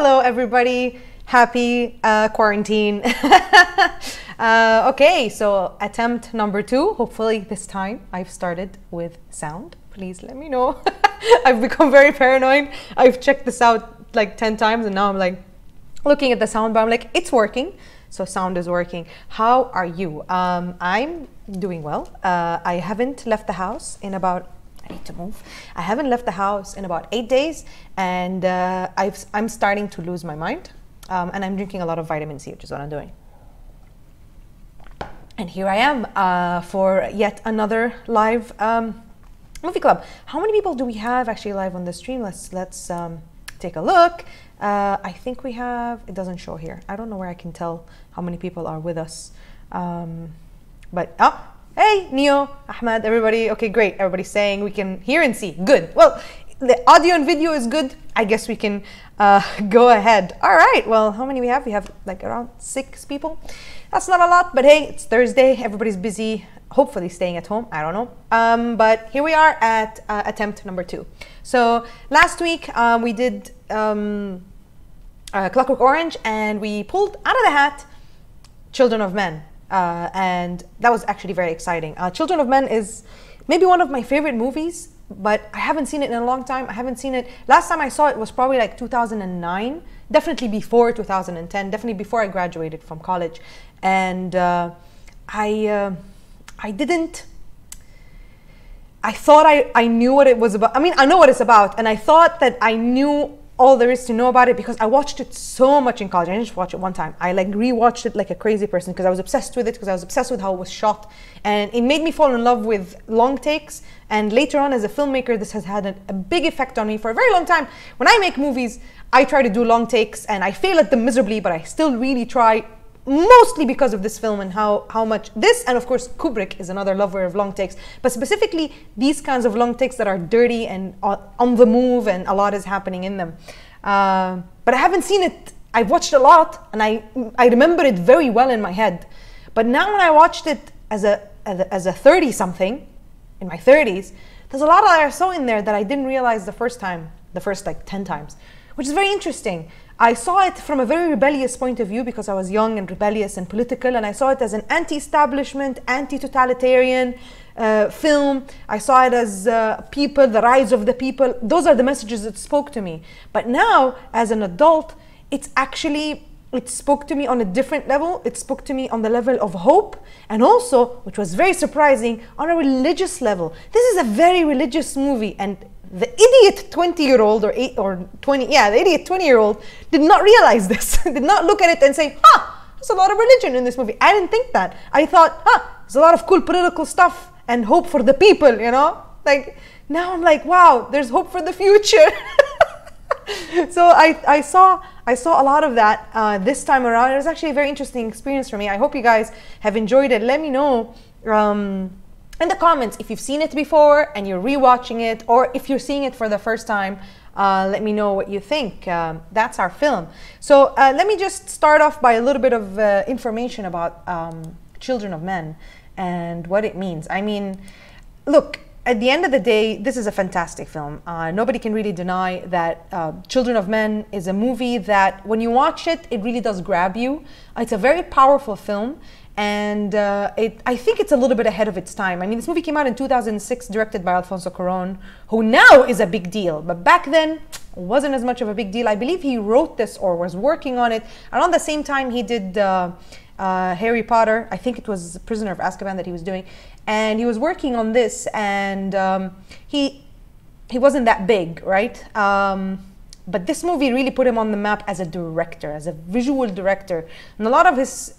Hello, everybody. Happy uh, quarantine. uh, okay, so attempt number two. Hopefully, this time I've started with sound. Please let me know. I've become very paranoid. I've checked this out like 10 times and now I'm like looking at the sound bar. I'm like, it's working. So, sound is working. How are you? Um, I'm doing well. Uh, I haven't left the house in about I need to move. I haven't left the house in about eight days, and uh, i am starting to lose my mind. Um, and I'm drinking a lot of vitamin C, which is what I'm doing. And here I am uh, for yet another live um, movie club. How many people do we have actually live on the stream? Let's let's um, take a look. Uh, I think we have. It doesn't show here. I don't know where I can tell how many people are with us. Um, but oh, hey, Neo, Ahmad, everybody. Okay, great. Everybody's saying we can hear and see. Good. Well, the audio and video is good. I guess we can uh, go ahead. All right. Well, how many we have? We have like around six people. That's not a lot, but hey, it's Thursday. Everybody's busy. Hopefully, staying at home. I don't know. Um, but here we are at uh, attempt number two. So last week um, we did um, uh, Clockwork Orange, and we pulled out of the hat Children of Men, uh, and that was actually very exciting. Uh, Children of Men is maybe one of my favorite movies but I haven't seen it in a long time. I haven't seen it. Last time I saw it was probably like 2009, definitely before 2010, definitely before I graduated from college, and uh, I uh, I didn't. I thought I, I knew what it was about. I mean, I know what it's about, and I thought that I knew all there is to know about it because I watched it so much in college. I didn't just watch it one time. I like rewatched it like a crazy person because I was obsessed with it because I was obsessed with how it was shot, and it made me fall in love with long takes. And later on, as a filmmaker, this has had a, a big effect on me for a very long time. When I make movies, I try to do long takes, and I fail at them miserably, but I still really try mostly because of this film and how, how much this and of course kubrick is another lover of long takes. But specifically these kinds of long takes that are dirty and on the move and a lot is happening in them. Uh, but i haven't seen it. I've watched a lot and i i remember it very well in my head. But now when i watched it as a as a 30 something in my 30s there's a lot that i saw in there that i didn't realize the first time the first like 10 times which is very interesting I saw it from a very rebellious point of view because I was young and rebellious and political, and I saw it as an anti establishment, anti totalitarian uh, film. I saw it as uh, people, the rise of the people. Those are the messages that spoke to me. But now, as an adult, it's actually it spoke to me on a different level. It spoke to me on the level of hope and also, which was very surprising, on a religious level. This is a very religious movie and the idiot 20 year old or 8 or 20 yeah the idiot 20 year old did not realize this did not look at it and say huh there's a lot of religion in this movie i didn't think that i thought huh there's a lot of cool political stuff and hope for the people you know like now i'm like wow there's hope for the future so I, I saw I saw a lot of that uh, this time around. It was actually a very interesting experience for me. I hope you guys have enjoyed it. Let me know um, in the comments if you've seen it before and you're rewatching it, or if you're seeing it for the first time. Uh, let me know what you think. Um, that's our film. So uh, let me just start off by a little bit of uh, information about um, Children of Men and what it means. I mean, look, at the end of the day, this is a fantastic film. Uh, nobody can really deny that uh, Children of Men is a movie that, when you watch it, it really does grab you. It's a very powerful film and uh, it, I think it's a little bit ahead of its time. I mean, this movie came out in 2006, directed by Alfonso Cuarón, who now is a big deal, but back then wasn't as much of a big deal. I believe he wrote this or was working on it around the same time he did uh, uh, Harry Potter. I think it was Prisoner of Azkaban that he was doing, and he was working on this, and um, he he wasn't that big, right? Um, but this movie really put him on the map as a director, as a visual director, and a lot of his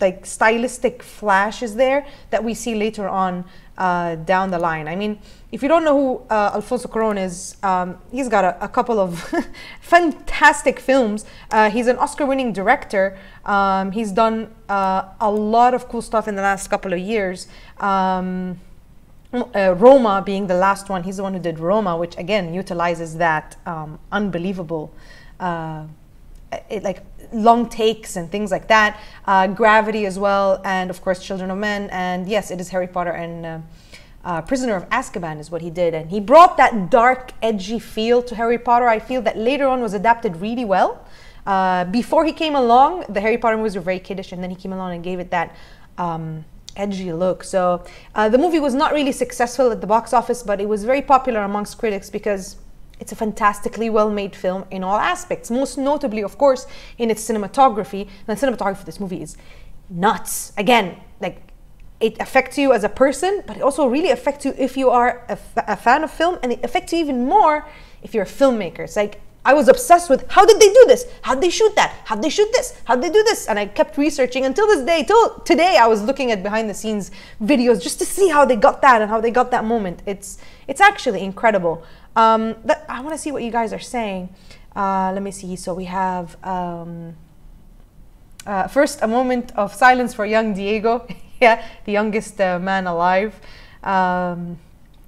like stylistic flashes there that we see later on uh, down the line. I mean, if you don't know who uh, Alfonso Cuarón is, um, he's got a, a couple of fantastic films. Uh, he's an Oscar-winning director. Um, he's done uh, a lot of cool stuff in the last couple of years. Um, uh, Roma being the last one, he's the one who did Roma, which again utilizes that um, unbelievable, uh, it, like long takes and things like that. Uh, Gravity as well, and of course Children of Men. And yes, it is Harry Potter and uh, uh, Prisoner of Azkaban is what he did, and he brought that dark, edgy feel to Harry Potter. I feel that later on was adapted really well. Uh, before he came along, the Harry Potter movies were very kiddish, and then he came along and gave it that um, edgy look. So uh, the movie was not really successful at the box office, but it was very popular amongst critics because it's a fantastically well-made film in all aspects. Most notably, of course, in its cinematography. And the cinematography for this movie is nuts. Again, like it affects you as a person, but it also really affects you if you are a, fan of film, and it affects you even more if you're a filmmaker. It's like I was obsessed with how did they do this? How'd they shoot that? How'd they shoot this? How'd they do this? And I kept researching until this day, till today I was looking at behind the scenes videos just to see how they got that and how they got that moment. It's it's actually incredible. Um, I want to see what you guys are saying. Uh, let me see. So we have um, uh, first a moment of silence for young Diego. yeah, the youngest uh, man alive. Um,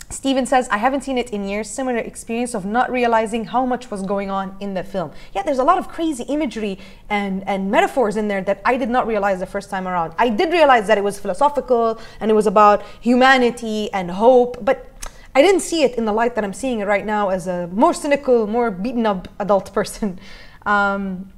Steven says, I haven't seen it in years. Similar experience of not realizing how much was going on in the film. Yeah, there's a lot of crazy imagery and, and metaphors in there that I did not realize the first time around. I did realize that it was philosophical and it was about humanity and hope, but I didn't see it in the light that I'm seeing it right now as a more cynical, more beaten up adult person. Um,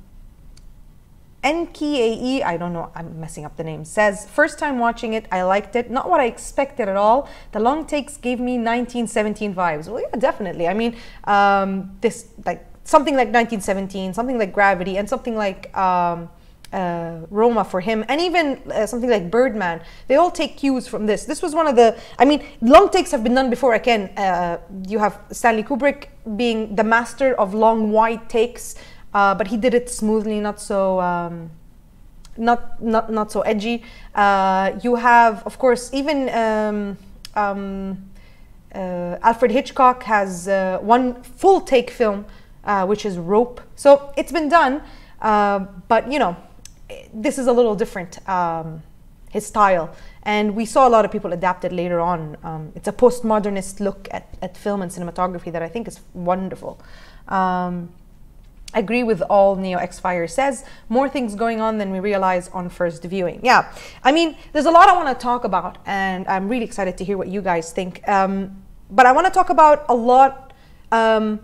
NKAE, I don't know, I'm messing up the name, says, first time watching it, I liked it. Not what I expected at all. The long takes gave me 1917 vibes. Well, yeah, definitely. I mean, um, this, like, something like 1917, something like Gravity, and something like um, uh, Roma for him, and even uh, something like Birdman, they all take cues from this. This was one of the, I mean, long takes have been done before. Again, uh, you have Stanley Kubrick being the master of long, wide takes uh, but he did it smoothly, not so um, not not not so edgy. Uh, you have, of course, even um, um, uh, Alfred Hitchcock has one full take film, which is Rope. So it's been done, but you know, this is a little different. Um, his style, and we saw a lot of people adapt it later on. Um, it's a postmodernist look at, at film and cinematography that I think is wonderful. Um, agree with all Neo X Fire says. More things going on than we realize on first viewing. Yeah, I mean, there's a lot I want to talk about, and I'm really excited to hear what you guys think. Um, but I want to talk about a lot um,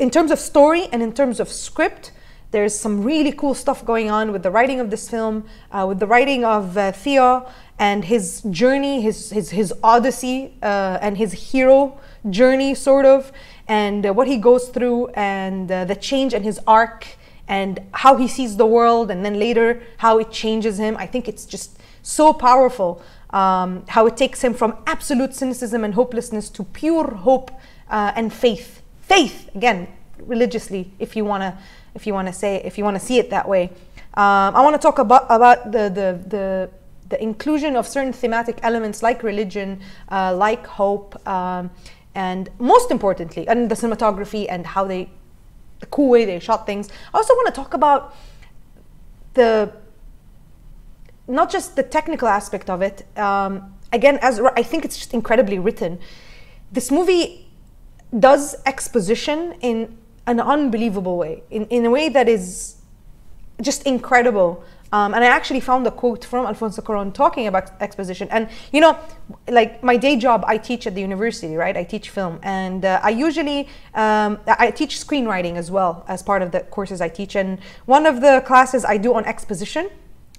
in terms of story and in terms of script. There's some really cool stuff going on with the writing of this film, uh, with the writing of uh, Theo and his journey, his his his odyssey, uh, and his hero journey, sort of and uh, what he goes through and uh, the change in his arc and how he sees the world and then later how it changes him. I think it's just so powerful um, how it takes him from absolute cynicism and hopelessness to pure hope uh, and faith. Faith, again, religiously, if you want to if you want to say if you want to see it that way. Um, I want to talk about about the the the the inclusion of certain thematic elements like religion, uh, like hope, um, and most importantly, and the cinematography and how they, the cool way they shot things. I also want to talk about the, not just the technical aspect of it. Um, again, as I think it's just incredibly written. This movie does exposition in an unbelievable way, in, in a way that is just incredible. Um, and I actually found a quote from Alfonso Cuarón talking about exposition. And, you know, like my day job, I teach at the university, right? I teach film. And uh, I usually, um, I teach screenwriting as well as part of the courses I teach. And one of the classes I do on exposition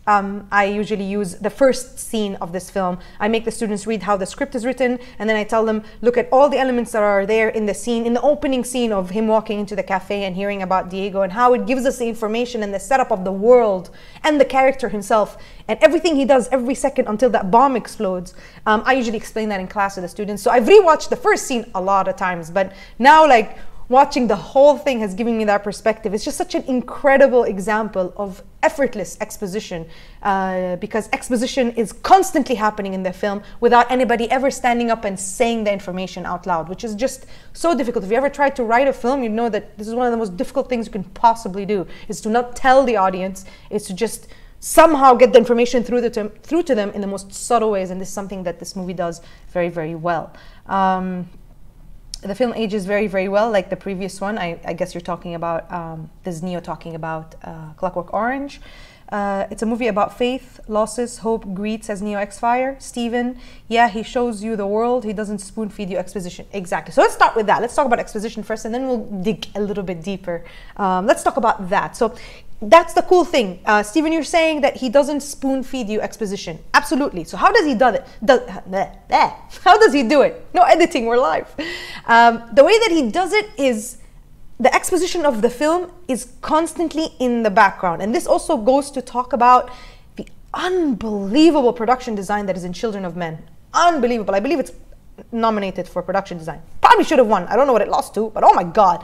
um, I usually use the first scene of this film. I make the students read how the script is written, and then I tell them, look at all the elements that are there in the scene, in the opening scene of him walking into the cafe and hearing about Diego, and how it gives us the information and the setup of the world and the character himself, and everything he does every second until that bomb explodes. Um, I usually explain that in class to the students. So I've rewatched the first scene a lot of times, but now, like, watching the whole thing has given me that perspective. It's just such an incredible example of effortless exposition uh, because exposition is constantly happening in the film without anybody ever standing up and saying the information out loud, which is just so difficult. If you ever tried to write a film, you know that this is one of the most difficult things you can possibly do is to not tell the audience, is to just somehow get the information through, the, through to them in the most subtle ways. And this is something that this movie does very, very well. Um, the film ages very, very well, like the previous one. I, I guess you're talking about, um, this Neo talking about uh, Clockwork Orange. Uh, it's a movie about faith, losses, hope, greed, says Neo X Fire. Steven, yeah, he shows you the world, he doesn't spoon feed you exposition. Exactly. So let's start with that. Let's talk about exposition first and then we'll dig a little bit deeper. Um, let's talk about that. So that's the cool thing. Uh, Steven, you're saying that he doesn't spoon feed you exposition. Absolutely. So how does he do it? How does he do it? No editing, we're live. Um, the way that he does it is the exposition of the film is constantly in the background. And this also goes to talk about the unbelievable production design that is in Children of Men. Unbelievable. I believe it's nominated for production design. Probably should have won. I don't know what it lost to, but oh my God.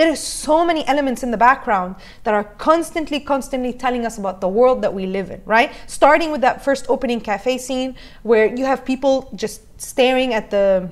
There are so many elements in the background that are constantly, constantly telling us about the world that we live in, right? Starting with that first opening cafe scene where you have people just staring at the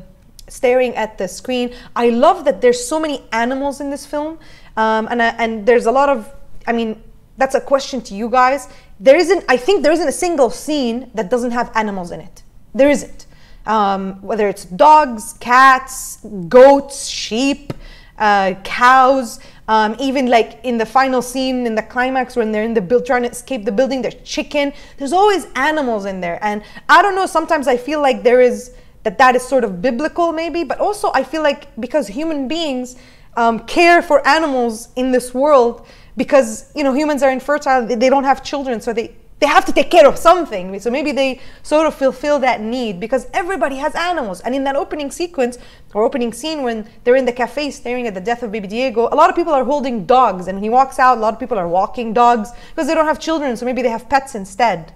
staring at the screen. I love that there's so many animals in this film, um, and uh, and there's a lot of. I mean, that's a question to you guys. There isn't. I think there isn't a single scene that doesn't have animals in it. There isn't. Um, whether it's dogs, cats, goats, sheep, uh, cows. Um, even like in the final scene in the climax when they're in the build trying to escape the building, there's chicken. There's always animals in there, and I don't know. Sometimes I feel like there is that that is sort of biblical maybe but also i feel like because human beings um, care for animals in this world because you know humans are infertile they don't have children so they they have to take care of something so maybe they sort of fulfill that need because everybody has animals and in that opening sequence or opening scene when they're in the cafe staring at the death of baby diego a lot of people are holding dogs and when he walks out a lot of people are walking dogs because they don't have children so maybe they have pets instead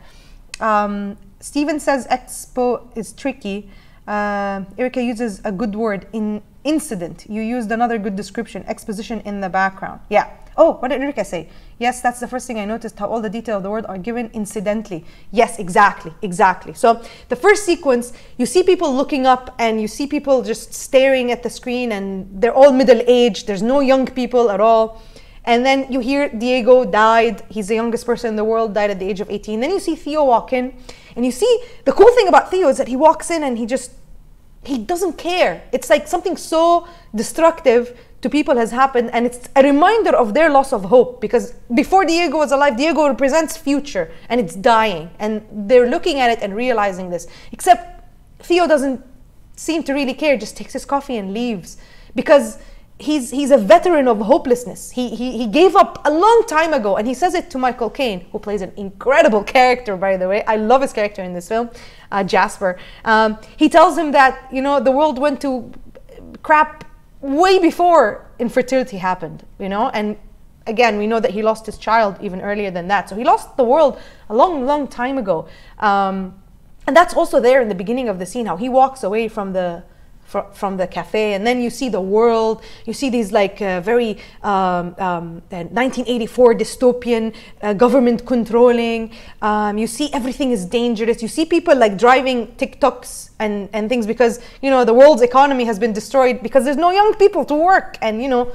um, steven says expo is tricky uh, Erica uses a good word in incident. You used another good description, exposition in the background. Yeah. Oh, what did Erica say? Yes, that's the first thing I noticed how all the detail of the word are given incidentally. Yes, exactly, exactly. So the first sequence, you see people looking up and you see people just staring at the screen and they're all middle aged. There's no young people at all. And then you hear Diego died. He's the youngest person in the world, died at the age of 18. Then you see Theo walk in and you see, the cool thing about Theo is that he walks in and he just, he doesn't care. It's like something so destructive to people has happened and it's a reminder of their loss of hope because before Diego was alive, Diego represents future and it's dying and they're looking at it and realizing this. Except Theo doesn't seem to really care, just takes his coffee and leaves because he's he's a veteran of hopelessness. He, he he gave up a long time ago, and he says it to Michael Caine, who plays an incredible character, by the way. I love his character in this film, uh, Jasper. Um, he tells him that you know the world went to crap way before infertility happened, you know, and again we know that he lost his child even earlier than that. So he lost the world a long, long time ago. Um, and that's also there in the beginning of the scene, how he walks away from the fr- from the cafe, and then you see the world. You see these like uh, very um, um, 1984 dystopian uh, government controlling. Um, you see everything is dangerous. You see people like driving tuk-tuks and and things because you know the world's economy has been destroyed because there's no young people to work, and you know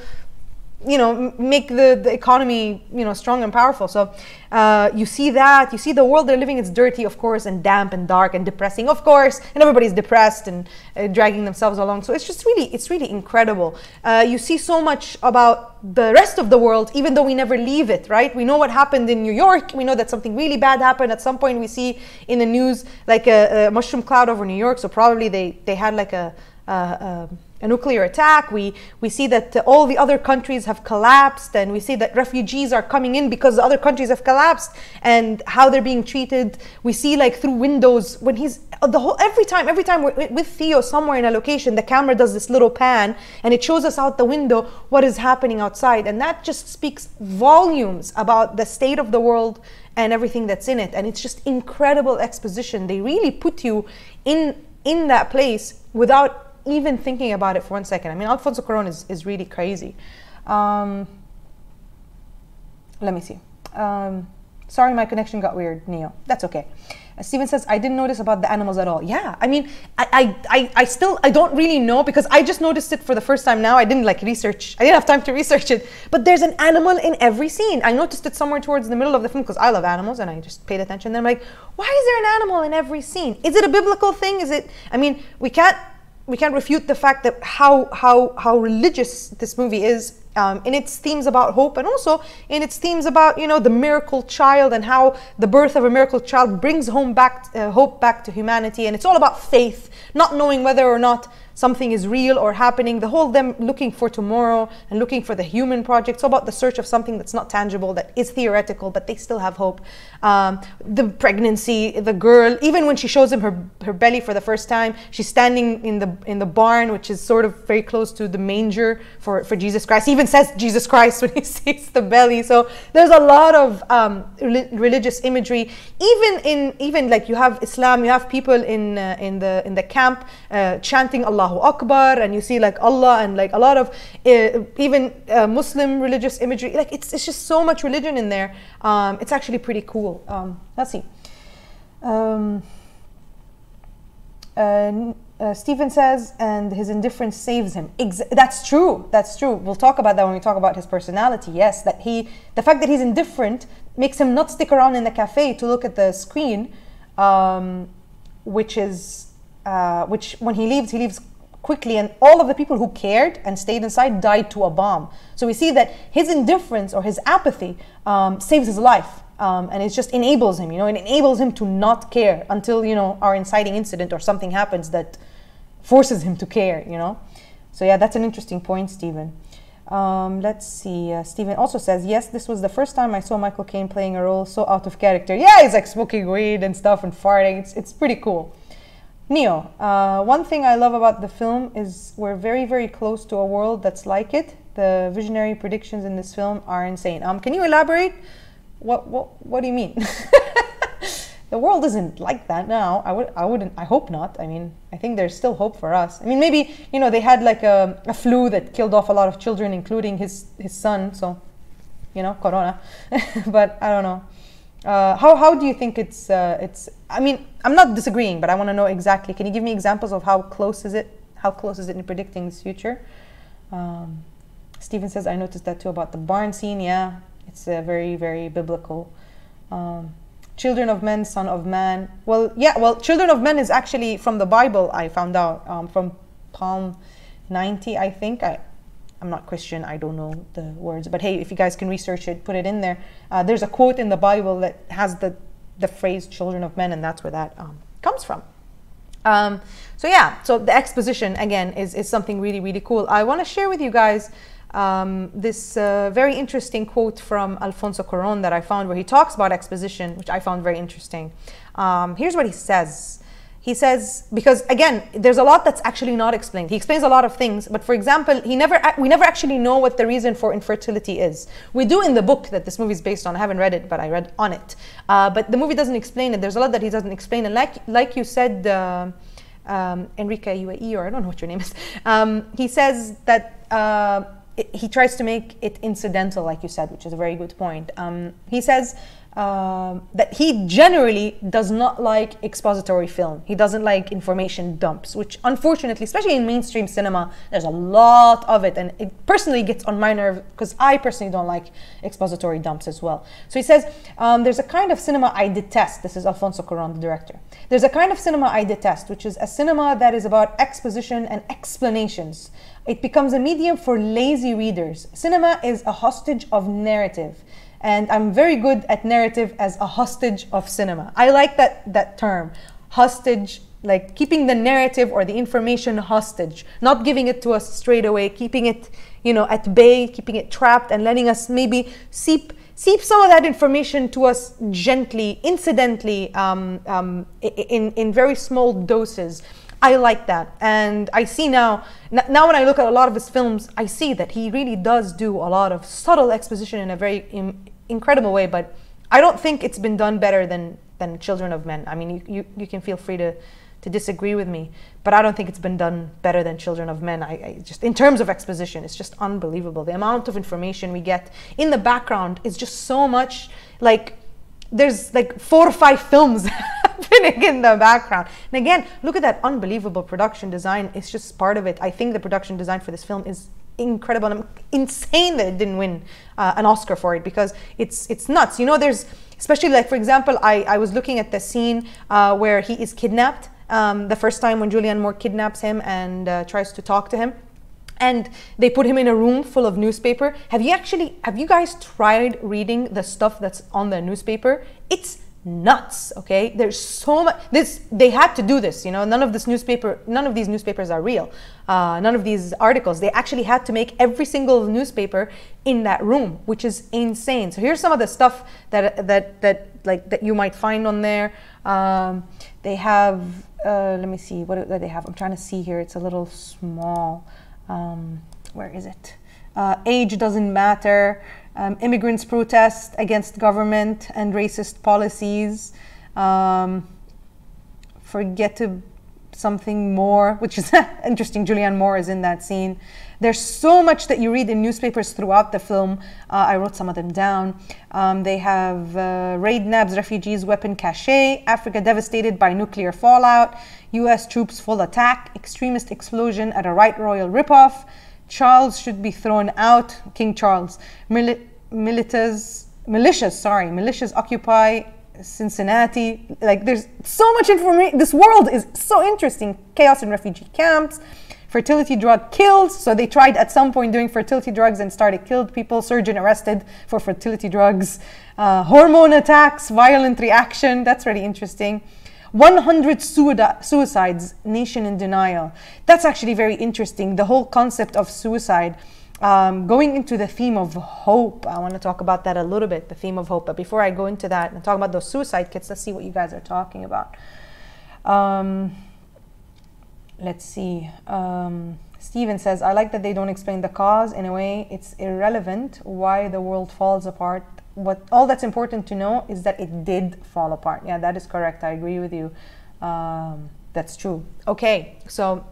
you know make the, the economy you know strong and powerful. So uh, you see that you see the world they're living it's dirty of course and damp and dark and depressing of course and everybody's depressed and uh, dragging themselves along. So it's just really it's really incredible. Uh, you see so much about the rest of the world even though we never leave it right? We know what happened in new york. We know that something really bad happened. At some point we see in the news like a, a mushroom cloud over new york. So probably they they had like a, a a nuclear attack. We, we see that all the other countries have collapsed, and we see that refugees are coming in because the other countries have collapsed, and how they're being treated. We see like through windows when he's uh, the whole every time every time with Theo somewhere in a location, the camera does this little pan, and it shows us out the window what is happening outside, and that just speaks volumes about the state of the world and everything that's in it. And it's just incredible exposition. They really put you in in that place without even thinking about it for one second. I mean, Alfonso Cuarón is, is really crazy. Um, let me see. Um, sorry, my connection got weird, Neo. That's okay. Uh, Steven says, I didn't notice about the animals at all. Yeah, I mean, I, I, I, I, still, I don't really know because I just noticed it for the first time now. I didn't like research, I didn't have time to research it. But there's an animal in every scene. I noticed it somewhere towards the middle of the film because I love animals and I just paid attention. Then I'm like, why is there an animal in every scene? Is it a biblical thing? Is it, I mean, we can't we can't refute the fact that how how how religious this movie is um, in its themes about hope and also in its themes about you know the miracle child and how the birth of a miracle child brings home back uh, hope back to humanity. And it's all about faith not knowing whether or not something is real or happening. The whole them looking for tomorrow and looking for the human project. So about the search of something that's not tangible, that is theoretical, but they still have hope. Um, the pregnancy, the girl, even when she shows him her, her belly for the first time, she's standing in the in the barn, which is sort of very close to the manger for, for Jesus Christ. He even says Jesus Christ when he sees the belly. So there's a lot of um, religious imagery. Even in even like you have Islam, you have people in uh, in the in the camp uh, chanting Allah Allahu Akbar and you see like Allah and like a lot of uh, even uh, Muslim religious imagery. Like it's, it's just so much religion in there. Um, it's actually pretty cool. Um, let's see. Um, uh, uh, Stephen says, and his indifference saves him. Ex- that's true. That's true. We'll talk about that when we talk about his personality. Yes, that he, the fact that he's indifferent makes him not stick around in the cafe to look at the screen, um, which is, uh, which when he leaves, he leaves quickly and all of the people who cared and stayed inside died to a bomb. So we see that his indifference or his apathy um, saves his life. Um, and it just enables him, you know, it enables him to not care until, you know, our inciting incident or something happens that forces him to care, you know. So yeah, that's an interesting point, Stephen. Um, let's see. Uh, Stephen also says, yes, this was the first time I saw Michael Caine playing a role so out of character. Yeah, he's like smoking weed and stuff and farting. It's, it's pretty cool. Neo. Uh, one thing I love about the film is we're very, very close to a world that's like it. The visionary predictions in this film are insane. Um, can you elaborate? What, what, what do you mean? the world isn't like that now. I would, I wouldn't, I hope not. I mean, I think there's still hope for us. I mean, maybe you know they had like a, a flu that killed off a lot of children, including his his son. So, you know, corona. but I don't know. Uh, how, how do you think it's, uh, it's, I mean, I'm not disagreeing, but I want to know exactly. Can you give me examples of how close is it? How close is it in predicting this future? Um, Stephen says, I noticed that too about the barn scene. Yeah, it's uh, very, very biblical. Um, children of men, son of man. Well, yeah, well, children of men is actually from the Bible, I found out, um, from Psalm 90, I think. I, I'm not Christian, I don't know the words, but hey, if you guys can research it, put it in there. Uh, there's a quote in the Bible that has the, the phrase children of men, and that's where that um, comes from. Um, so, yeah, so the exposition again is, is something really, really cool. I want to share with you guys um, this uh, very interesting quote from Alfonso Cuaron that I found where he talks about exposition, which I found very interesting. Um, here's what he says he says because again there's a lot that's actually not explained. He explains a lot of things but for example he never we never actually know what the reason for infertility is. We do in the book that this movie is based on. I haven't read it but i read on it. Uh, but the movie doesn't explain it. There's a lot that he doesn't explain. And like like you said uh, um, Enrique UAE or I don't know what your name is. Um, he says that uh, it, he tries to make it incidental, like you said, which is a very good point. Um, he says um, that he generally does not like expository film. He doesn't like information dumps, which unfortunately, especially in mainstream cinema, there's a lot of it. And it personally gets on my nerve because I personally don't like expository dumps as well. So he says, um, there's a kind of cinema I detest. This is Alfonso Cuaron, the director. There's a kind of cinema I detest, which is a cinema that is about exposition and explanations. It becomes a medium for lazy readers. Cinema is a hostage of narrative and I'm very good at narrative as a hostage of cinema. I like that that term, hostage, like keeping the narrative or the information hostage, not giving it to us straight away, keeping it, you know, at bay, keeping it trapped, and letting us maybe seep seep some of that information to us gently, incidentally, um, um, in in very small doses. I like that. And I see now, now when I look at a lot of his films, I see that he really does do a lot of subtle exposition in a very in, incredible way. But I don't think it's been done better than, than Children of Men. I mean, you, you, you can feel free to, to disagree with me, but I don't think it's been done better than Children of Men. I, I, just in terms of exposition, it's just unbelievable. The amount of information we get in the background is just so much. Like there's like four or five films happening in the background. And again, look at that unbelievable production design. It's just part of it. I think the production design for this film is incredible. I'm insane that it didn't win uh, an Oscar for it because it's it's nuts. You know, there's especially like for example, I, I was looking at the scene uh, where he is kidnapped um, the first time when Julianne Moore kidnaps him and uh, tries to talk to him and they put him in a room full of newspaper have you actually have you guys tried reading the stuff that's on the newspaper it's nuts okay? There's so much this they had to do this you know? None of this newspaper none of these newspapers are real. Uh, none of these articles. They actually had to make every single newspaper in that room which is insane. So here's some of the stuff that that that like that you might find on there. Um, they have uh, let me see what do they have? I'm trying to see here. It's a little small. Um, where is it? Uh, age doesn't matter um, immigrants protest against government and racist policies. Um, forget to something more, which is interesting. Julianne Moore is in that scene. There's so much that you read in newspapers throughout the film. Uh, I wrote some of them down. Um, they have uh, raid nabs refugees weapon cache, Africa devastated by nuclear fallout, US troops full attack, extremist explosion at a right royal ripoff, Charles should be thrown out, King Charles. Mili- militias, militias, sorry, militias occupy Cincinnati. Like there's so much information. This world is so interesting. Chaos in refugee camps, fertility drug kills. So they tried at some point doing fertility drugs and started killed people. Surgeon arrested for fertility drugs. Uh, hormone attacks, violent reaction. That's really interesting. 100 suicides, nation in denial. That's actually very interesting. The whole concept of suicide. Um, going into the theme of hope, I want to talk about that a little bit, the theme of hope. But before I go into that and talk about those suicide kits, let's see what you guys are talking about. Um, let's see. Um, Steven says, I like that they don't explain the cause. In a way, it's irrelevant why the world falls apart what all that's important to know is that it did fall apart. Yeah, that is correct. I agree with you. Um, that's true. Okay, so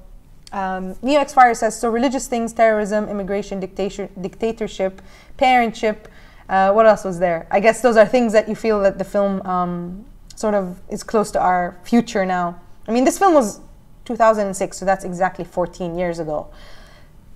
um, Neo X Fire says so religious things, terrorism, immigration, dictator, dictatorship, parentship. Uh, what else was there? I guess those are things that you feel that the film um, sort of is close to our future now. I mean, this film was 2006, so that's exactly 14 years ago.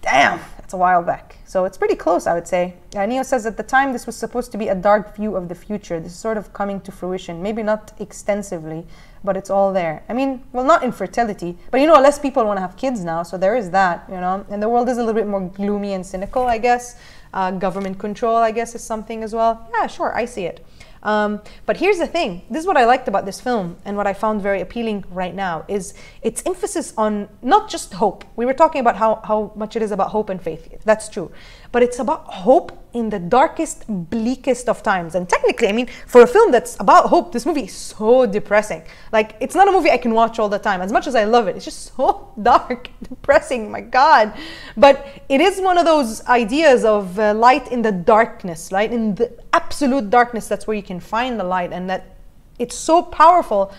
Damn, that's a while back. So it's pretty close, I would say. Uh, Neo says at the time this was supposed to be a dark view of the future. This is sort of coming to fruition. Maybe not extensively, but it's all there. I mean, well, not infertility, but you know, less people want to have kids now, so there is that, you know. And the world is a little bit more gloomy and cynical, I guess. Uh, government control, I guess, is something as well. Yeah, sure, I see it. Um, but here's the thing this is what I liked about this film and what I found very appealing right now is its emphasis on not just hope. We were talking about how, how much it is about hope and faith. That's true but it's about hope in the darkest, bleakest of times. And technically, I mean, for a film that's about hope, this movie is so depressing. Like, it's not a movie I can watch all the time. As much as I love it, it's just so dark, depressing, my God. But it is one of those ideas of uh, light in the darkness, light in the absolute darkness. That's where you can find the light, and that it's so powerful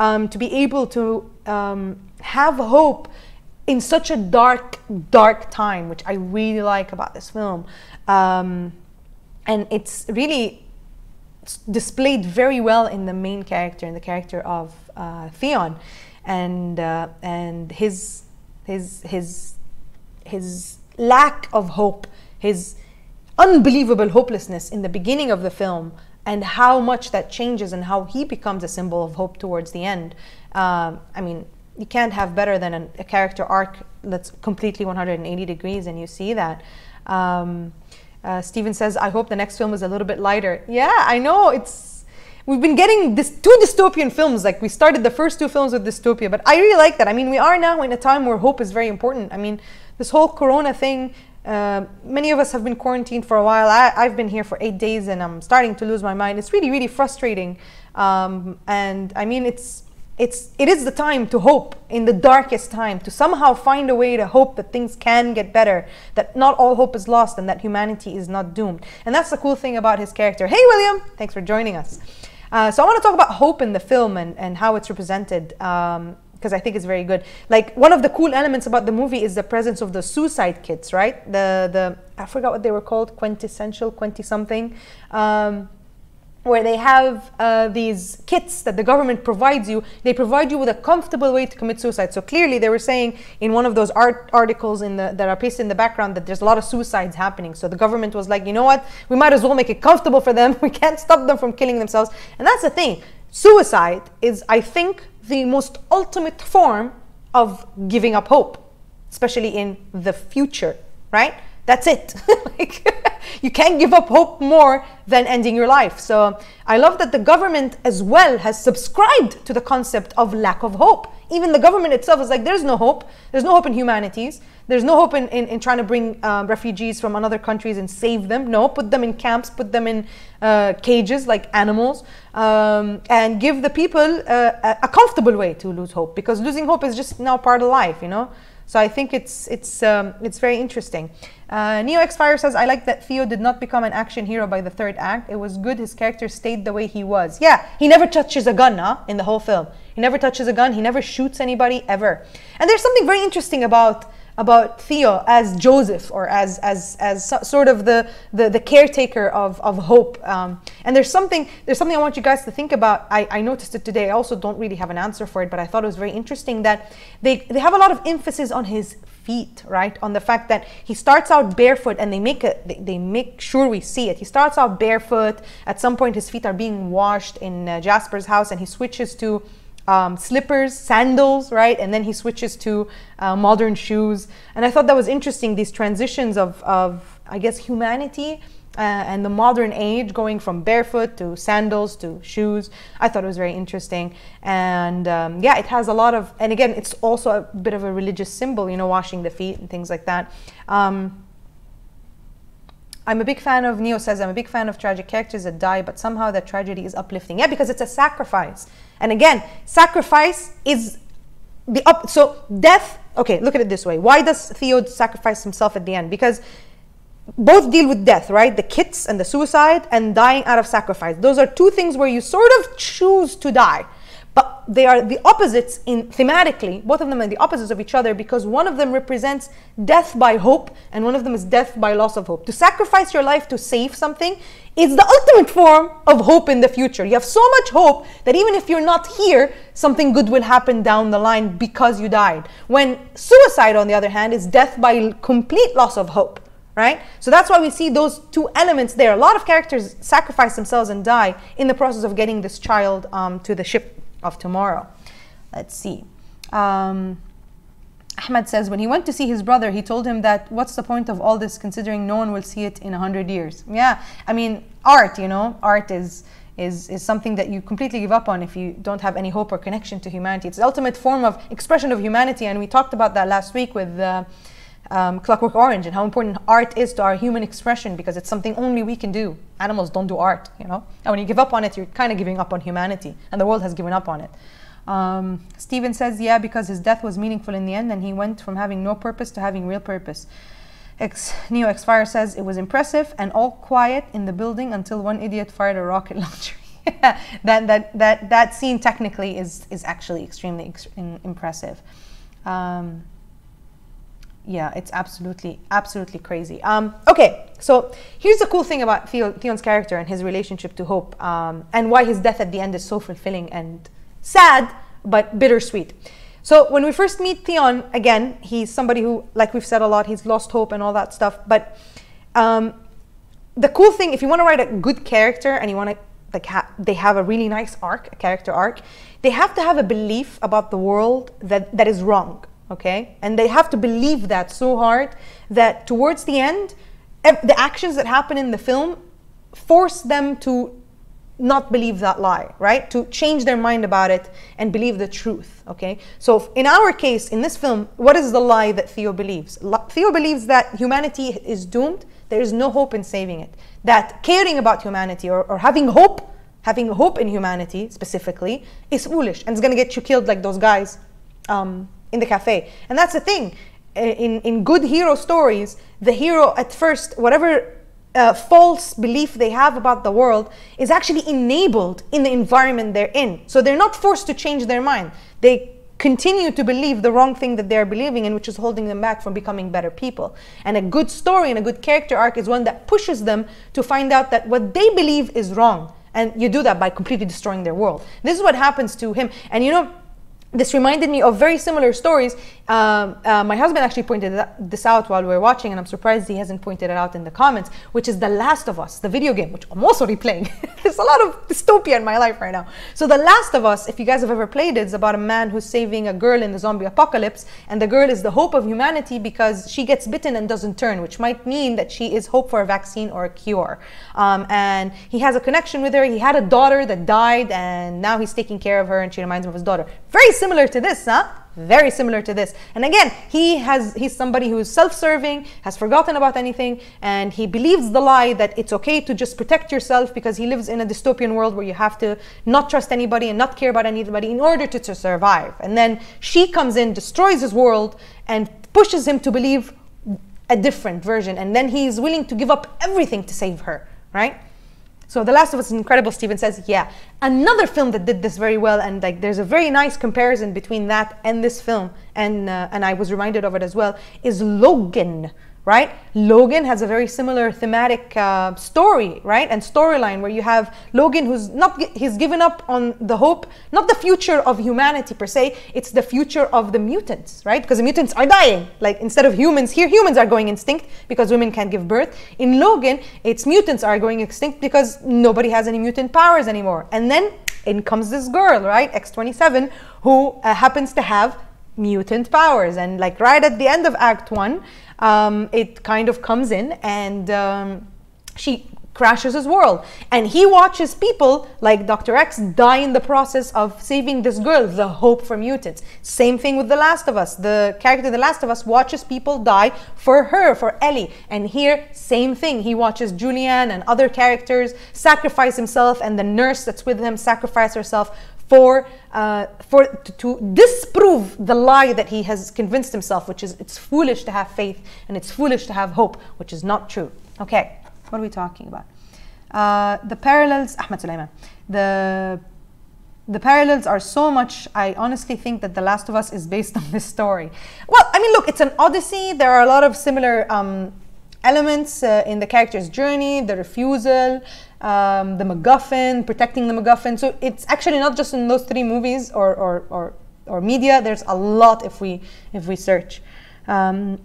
um, to be able to um, have hope in such a dark, dark time, which I really like about this film. Um, and it's really displayed very well in the main character, in the character of uh, Theo, and uh, and his his his his lack of hope, his unbelievable hopelessness in the beginning of the film, and how much that changes, and how he becomes a symbol of hope towards the end. Um, I mean, you can't have better than a, character arc that's completely 180 degrees, and you see that. Um, uh, Steven says, "I hope the next film is a little bit lighter." Yeah, I know it's. We've been getting this two dystopian films. Like we started the first two films with dystopia, but I really like that. I mean, we are now in a time where hope is very important. I mean, this whole Corona thing. Uh, many of us have been quarantined for a while. I, have been here for eight days, and I'm starting to lose my mind. It's really, really frustrating. Um, and I mean, it's it's it is the time to hope in the darkest time to somehow find a way to hope that things can get better that not all hope is lost and that humanity is not doomed and that's the cool thing about his character hey william thanks for joining us uh, so i want to talk about hope in the film and, and how it's represented um, because I think it's very good. Like one of the cool elements about the movie is the presence of the suicide kits, right? The the I forgot what they were called, quintessential, quinty something. Um, where they have uh, these kits that the government provides you. They provide you with a comfortable way to commit suicide. So clearly, they were saying in one of those art articles in the, that are pasted in the background that there's a lot of suicides happening. So the government was like, you know what? We might as well make it comfortable for them. We can't stop them from killing themselves. And that's the thing. Suicide is, I think, the most ultimate form of giving up hope, especially in the future, right? That's it. like, you can't give up hope more than ending your life. So I love that the government as well has subscribed to the concept of lack of hope. Even the government itself is like, there's no hope. There's no hope in humanities. There's no hope in, in, in trying to bring um, refugees from other countries and save them. No, put them in camps, put them in uh, cages like animals, um, and give the people uh, a comfortable way to lose hope because losing hope is just now part of life, you know? So I think it's it's um, it's very interesting. Uh, Neo X Fire says, "I like that Theo did not become an action hero by the third act. It was good. His character stayed the way he was. Yeah, he never touches a gun, huh? In the whole film, he never touches a gun. He never shoots anybody ever. And there's something very interesting about about Theo as Joseph or as as as sort of the the, the caretaker of of hope. Um, and there's something there's something I want you guys to think about. I, I noticed it today. I also don't really have an answer for it, but I thought it was very interesting that they they have a lot of emphasis on his feet, right? On the fact that he starts out barefoot and they make they, they make sure we see it. He starts out barefoot. At some point, his feet are being washed in uh, Jasper's house and he switches to um, slippers, sandals, right? And then he switches to uh, modern shoes. And I thought that was interesting, these transitions of, of I guess, humanity uh, and the modern age going from barefoot to sandals to shoes. I thought it was very interesting. And um, yeah, it has a lot of, and again, it's also a bit of a religious symbol, you know, washing the feet and things like that. Um, I'm a big fan of, Neo says, I'm a big fan of tragic characters that die, but somehow that tragedy is uplifting. Yeah, because it's a sacrifice. And again, sacrifice is the up. So death. Okay, look at it this way. Why does Theo sacrifice himself at the end? Because both deal with death, right? The kits and the suicide and dying out of sacrifice. Those are two things where you sort of choose to die. But they are the opposites in thematically both of them are the opposites of each other because one of them represents death by hope and one of them is death by loss of hope. To sacrifice your life to save something is the ultimate form of hope in the future. You have so much hope that even if you're not here something good will happen down the line because you died. When suicide on the other hand is death by complete loss of hope right? So that's why we see those two elements there. A lot of characters sacrifice themselves and die in the process of getting this child um, to the ship of tomorrow. Let's see. Um, Ahmed says, when he went to see his brother, he told him that what's the point of all this considering no one will see it in a hundred years? Yeah, I mean, art, you know, art is, is, is something that you completely give up on if you don't have any hope or connection to humanity. It's the ultimate form of expression of humanity, and we talked about that last week with uh, um, Clockwork Orange and how important art is to our human expression because it's something only we can do. Animals don't do art, you know. And when you give up on it, you're kind of giving up on humanity, and the world has given up on it. Um, Stephen says, yeah, because his death was meaningful in the end, and he went from having no purpose to having real purpose. Ex Neo X Fire says it was impressive and all quiet in the building until one idiot fired a rocket launcher. that that that that scene technically is is actually extremely ex impressive. Um, yeah, it's absolutely, absolutely crazy. Um, okay, so here's the cool thing about Theo's character and his relationship to Hope, um, and why his death at the end is so fulfilling and sad, but bittersweet. So when we first meet Theon, again, he's somebody who, like we've said a lot, he's lost hope and all that stuff. But um, the cool thing, if you want to write a good character and you want to like ha- they have a really nice arc, a character arc, they have to have a belief about the world that that is wrong okay? And they have to believe that so hard that towards the end the actions that happen in the film force them to not believe that lie right? To change their mind about it and believe the truth okay? So in our case in this film what is the lie that theo believes? Theo believes that humanity is doomed. There is no hope in saving it. That caring about humanity or, or having hope having hope in humanity specifically is foolish and it's going to get you killed like those guys um, in the cafe. And that's the thing. In, in good hero stories, the hero at first, whatever uh, false belief they have about the world is actually enabled in the environment they're in. So they're not forced to change their mind. They continue to believe the wrong thing that they're believing in, which is holding them back from becoming better people. And a good story and a good character arc is one that pushes them to find out that what they believe is wrong. And you do that by completely destroying their world. This is what happens to him. And you know, this reminded me of very similar stories um, uh, my husband actually pointed this out while we were watching, and I'm surprised he hasn't pointed it out in the comments, which is The Last of Us, the video game, which I'm also replaying. There's a lot of dystopia in my life right now. So, The Last of Us, if you guys have ever played it's about a man who's saving a girl in the zombie apocalypse, and the girl is the hope of humanity because she gets bitten and doesn't turn, which might mean that she is hope for a vaccine or a cure. Um, and he has a connection with her. He had a daughter that died, and now he's taking care of her, and she reminds him of his daughter. Very similar to this, huh? Very similar to this. And again he has he's somebody who is self-serving has forgotten about anything and he believes the lie that it's okay to just protect yourself because he lives in a dystopian world where you have to not trust anybody and not care about anybody in order to, to survive. And then she comes in destroys his world and pushes him to believe a different version. And then he's willing to give up everything to save her right so The Last of Us is incredible. Steven says, yeah. Another film that did this very well, and like there's a very nice comparison between that and this film, and uh, and I was reminded of it as well, is Logan right? Logan has a very similar thematic uh, story, right? And storyline where you have Logan who's not, he's given up on the hope, not the future of humanity per se, it's the future of the mutants, right? Because the mutants are dying. Like instead of humans, here humans are going extinct because women can't give birth. In Logan, it's mutants are going extinct because nobody has any mutant powers anymore. And then in comes this girl, right? X27, who uh, happens to have mutant powers. And like right at the end of Act One, um, it kind of comes in and um, she crashes his world. And he watches people like Dr. X die in the process of saving this girl, the hope for mutants. Same thing with The Last of Us. The character The Last of Us watches people die for her, for Ellie. And here, same thing. He watches Julianne and other characters sacrifice himself, and the nurse that's with him sacrifice herself for uh, for to, disprove the lie that he has convinced himself, which is it's foolish to have faith and it's foolish to have hope, which is not true. Okay, what are we talking about? Uh, the parallels, Ahmed Sulaiman, the the parallels are so much. I honestly think that The Last of Us is based on this story. Well, I mean, look, it's an odyssey. There are a lot of similar um, elements uh, in the character's journey, the refusal, um, the MacGuffin, protecting the MacGuffin. So it's actually not just in those three movies or, or, or, or media. There's a lot if we if we search. Um,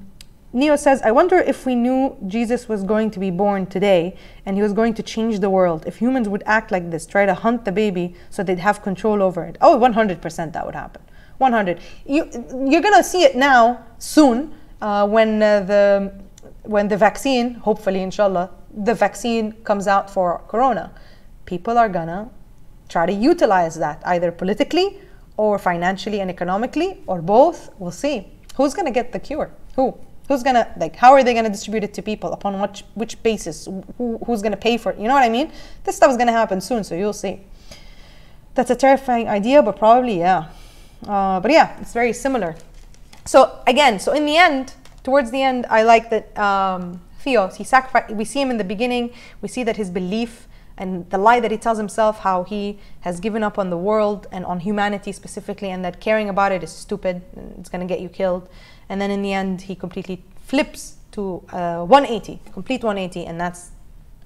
Neo says, I wonder if we knew Jesus was going to be born today and he was going to change the world, if humans would act like this, try to hunt the baby so they'd have control over it. Oh, 100% that would happen. 100. You, you're going to see it now, soon, uh, when uh, the when the vaccine, hopefully, inshallah, the vaccine comes out for corona, people are gonna try to utilize that either politically or financially and economically or both. We'll see. Who's gonna get the cure? Who? Who's gonna like? How are they gonna distribute it to people? Upon which which basis? Who, who's gonna pay for it? You know what I mean? This stuff is gonna happen soon, so you'll see. That's a terrifying idea, but probably yeah. Uh, but yeah, it's very similar. So again, so in the end, towards the end, I like that um, Theos, he sacrificed, we see him in the beginning, we see that his belief and the lie that he tells himself, how he has given up on the world and on humanity specifically, and that caring about it is stupid, it's going to get you killed. And then in the end, he completely flips to uh, 180, complete 180, and that's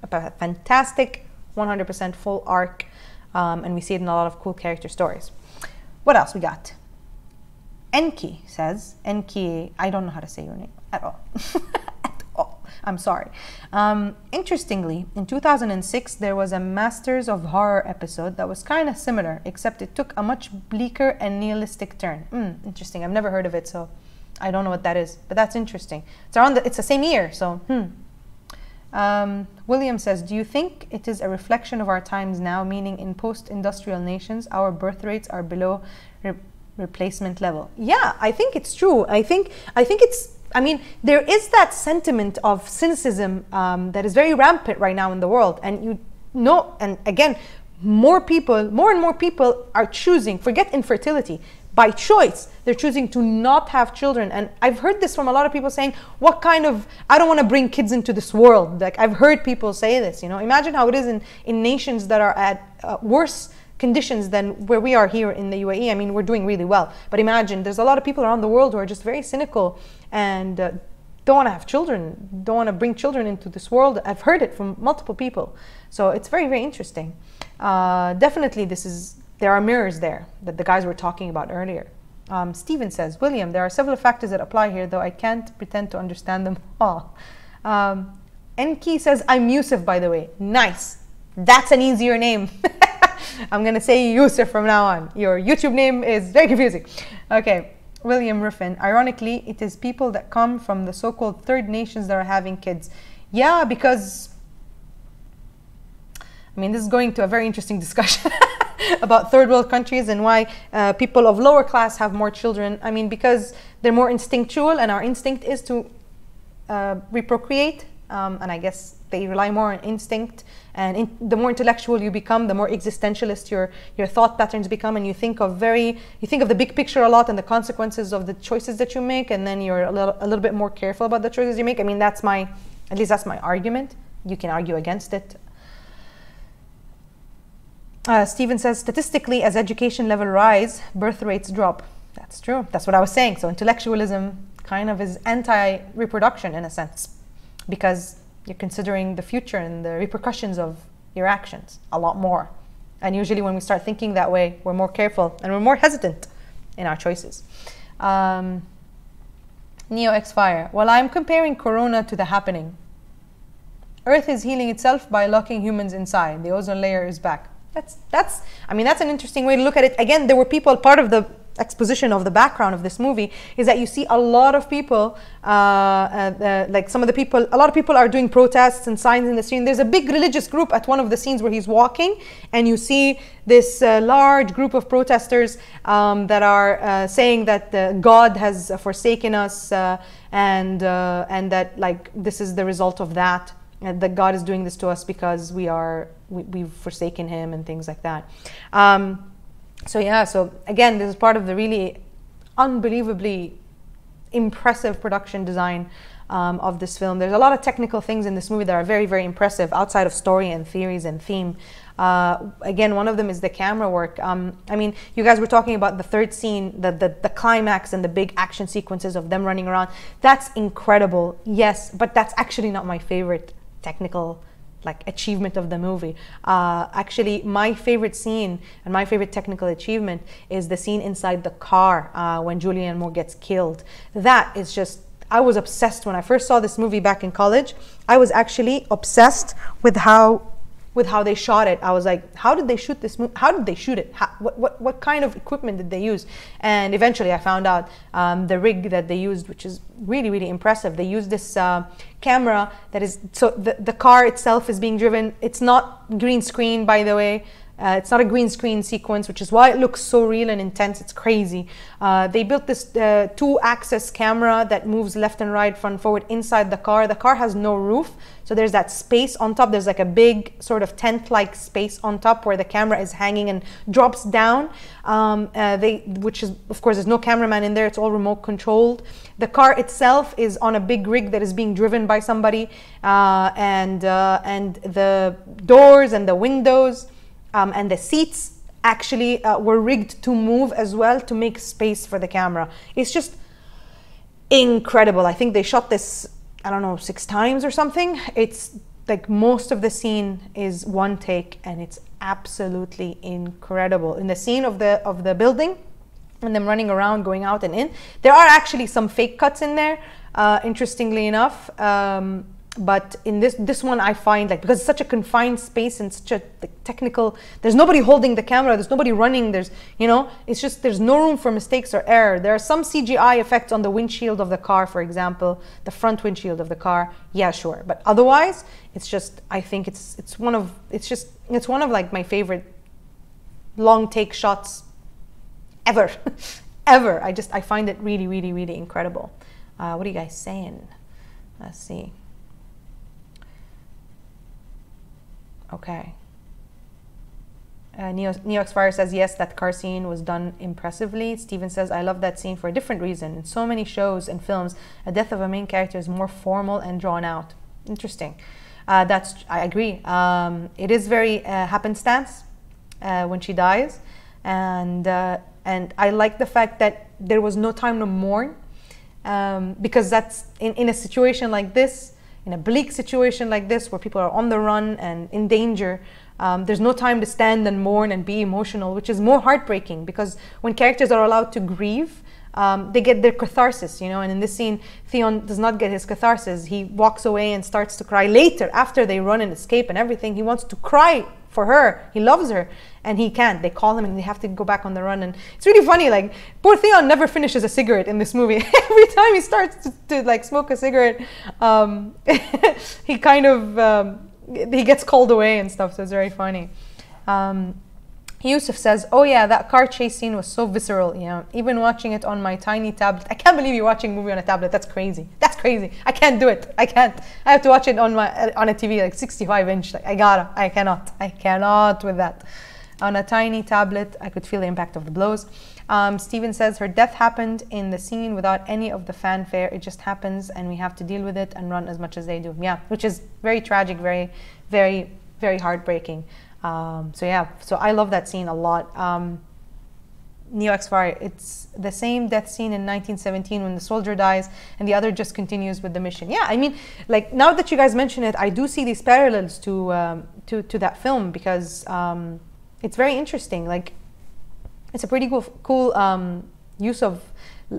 a fantastic 100% full arc. Um, and we see it in a lot of cool character stories. What else we got? Enki says, Enki, I don't know how to say your name at all. I'm sorry. Um, interestingly, in 2006, there was a Masters of Horror episode that was kind of similar, except it took a much bleaker and nihilistic turn. Mm, interesting. I've never heard of it, so I don't know what that is, but that's interesting. It's around the, it's the same year, so hmm. Um, William says, Do you think it is a reflection of our times now, meaning in post industrial nations, our birth rates are below replacement level. Yeah, I think it's true. I think I think it's. I mean, there is that sentiment of cynicism um, that is very rampant right now in the world, and you know, and again, more people, more and more people are choosing. Forget infertility. By choice, they're choosing to not have children. And I've heard this from a lot of people saying, What kind of, I don't want to bring kids into this world. Like, I've heard people say this, you know. Imagine how it is in, in nations that are at uh, worse conditions than where we are here in the UAE. I mean, we're doing really well. But imagine there's a lot of people around the world who are just very cynical and uh, don't want to have children, don't want to bring children into this world. I've heard it from multiple people. So it's very, very interesting. Uh, definitely, this is there are mirrors there that the guys were talking about earlier. Um, Steven says, William, there are several factors that apply here, though I can't pretend to understand them all. Um, Enki says, I'm Yusuf, by the way. Nice. That's an easier name. I'm going to say Yusuf from now on. Your YouTube name is very confusing. Okay. William Ruffin. Ironically, it is people that come from the so called third nations that are having kids. Yeah, because. I mean, this is going to a very interesting discussion about third world countries and why uh, people of lower class have more children. I mean, because they're more instinctual, and our instinct is to uh, reprocreate. Um, and I guess they rely more on instinct and in, the more intellectual you become the more existentialist your your thought patterns become and you think of very you think of the big picture a lot and the consequences of the choices that you make and then you're a little, a little bit more careful about the choices you make i mean that's my at least that's my argument you can argue against it uh, Stephen says statistically, as education level rise, birth rates drop. That's true. That's what I was saying. So intellectualism kind of is anti-reproduction in a sense, because you're considering the future and the repercussions of your actions a lot more. And usually, when we start thinking that way, we're more careful and we're more hesitant in our choices. Um, Neo X Fire. Well, I'm comparing Corona to the happening. Earth is healing itself by locking humans inside. The ozone layer is back. That's that's. I mean, that's an interesting way to look at it. Again, there were people part of the exposition of the background of this movie is that you see a lot of people, uh, uh, uh, like some of the people, a lot of people are doing protests and signs in the scene. There's a big religious group at one of the scenes where he's walking, and you see this uh, large group of protesters um, that are uh, saying that uh, God has forsaken us and and that like this is the result of that. That God is doing this to us because we are we, have forsaken Him and things like that. Um, so yeah so again this is part of the really unbelievably impressive production design um, of this film. There's a lot of technical things in this movie that are very very impressive outside of story and theories and theme. Uh, again one of them is the camera work. Um, i mean you guys were talking about the third scene the, the, the climax and the big action sequences of them running around. That's incredible yes but that's actually not my favorite technical like achievement of the movie. Uh, actually, my favorite scene and my favorite technical achievement is the scene inside the car uh, when Julianne Moore gets killed. That is just I was obsessed when I first saw this movie back in college. I was actually obsessed with how with how they shot it. I was like, how did they shoot this movie? How did they shoot it? How, what, what, what kind of equipment did they use? And eventually I found out um, the rig that they used, which is really, really impressive. They used this uh, camera that is, so the, the car itself is being driven. It's not green screen, by the way. Uh, it's not a green screen sequence, which is why it looks so real and intense. It's crazy. Uh, they built this uh, two axis camera that moves left and right, front, forward inside the car. The car has no roof, so there's that space on top. There's like a big sort of tent like space on top where the camera is hanging and drops down. Um, uh, they, which is, of course, there's no cameraman in there, it's all remote controlled. The car itself is on a big rig that is being driven by somebody, uh, and, uh, and the doors and the windows um, and the seats actually uh, were rigged to move as well to make space for the camera. It's just incredible. I think they shot this, I don't know, six times or something. It's like most of the scene is one take and it's absolutely incredible. In the scene of the of the building and them running around, going out and in, there are actually some fake cuts in there. Uh, interestingly enough, um, but in this this one i find like because it's such a confined space and such a technical there's nobody holding the camera there's nobody running there's you know it's just there's no room for mistakes or error. There are some cgi effects on the windshield of the car for example the front windshield of the car. Yeah sure. But otherwise it's just i think it's it's one of it's just it's one of like my favorite long take shots ever ever. I just i find it really really really incredible. Uh, what are you guys saying? Let's see Okay. Uh, Neo, Fire says, yes, that car scene was done impressively. Steven says, I love that scene for a different reason. In so many shows and films, a death of a main character is more formal and drawn out. Interesting. Uh, that's, I agree. Um, it is very uh, happenstance uh, when she dies. And, uh, and I like the fact that there was no time to mourn. Um, because that's, in, in a situation like this, in a bleak situation like this where people are on the run and in danger. Um, there's no time to stand and mourn and be emotional, which is more heartbreaking because when characters are allowed to grieve, um, they get their catharsis, you know. And in this scene, Theo does not get his catharsis. He walks away and starts to cry later after they run and escape and everything. He wants to cry for her. He loves her and he can't. They call him and they have to go back on the run. And it's really funny. Like poor Theo never finishes a cigarette in this movie. Every time he starts to, to like smoke a cigarette, um, he kind of um, he gets called away and stuff. So it's very funny. Um, Yusuf says, "Oh yeah, that car chase scene was so visceral. You know, even watching it on my tiny tablet. I can't believe you're watching a movie on a tablet. That's crazy. That's crazy. I can't do it. I can't. I have to watch it on my on a TV like 65 inch. Like I gotta. I cannot. I cannot with that. On a tiny tablet, I could feel the impact of the blows." Um, Steven says her death happened in the scene without any of the fanfare. It just happens, and we have to deal with it and run as much as they do. Yeah, which is very tragic, very, very, very heartbreaking. Um, so yeah, so I love that scene a lot. Um, Neo X-Fire, it's the same death scene in 1917 when the soldier dies and the other just continues with the mission. Yeah, I mean, like now that you guys mention it, I do see these parallels to um, to, to that film because um, it's very interesting. Like, it's a pretty cool, cool um, use of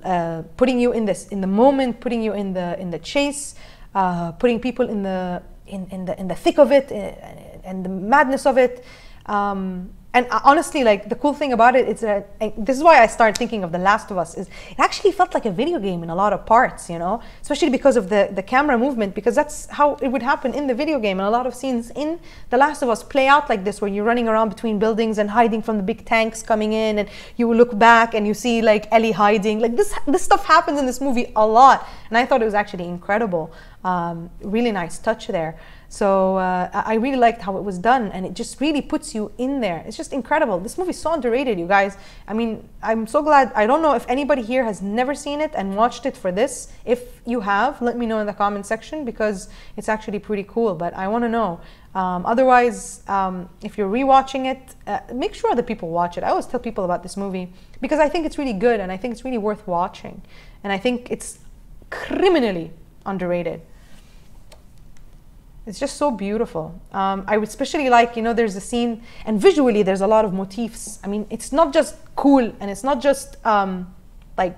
uh, putting you in this in the moment, putting you in the in the chase, uh, putting people in the in, in the in the thick of it uh, and the madness of it. Um, and honestly, like the cool thing about it, it is that this is why I started thinking of The Last of Us. Is it actually felt like a video game in a lot of parts, you know, especially because of the the camera movement, because that's how it would happen in the video game. And a lot of scenes in The Last of Us play out like this, where you're running around between buildings and hiding from the big tanks coming in, and you look back and you see like Ellie hiding. Like this this stuff happens in this movie a lot, and I thought it was actually incredible. Um, really nice touch there. So uh, I really liked how it was done, and it just really puts you in there. It's just incredible. This movie is so underrated, you guys. I mean, I'm so glad. I don't know if anybody here has never seen it and watched it for this. If you have, let me know in the comment section because it's actually pretty cool. But I want to know. Um, otherwise, um, if you're rewatching it, uh, make sure that people watch it. I always tell people about this movie because I think it's really good and I think it's really worth watching, and I think it's criminally underrated it's just so beautiful. Um, I would especially like, you know, there's a scene, and visually there's a lot of motifs. I mean, it's not just cool and it's not just um, like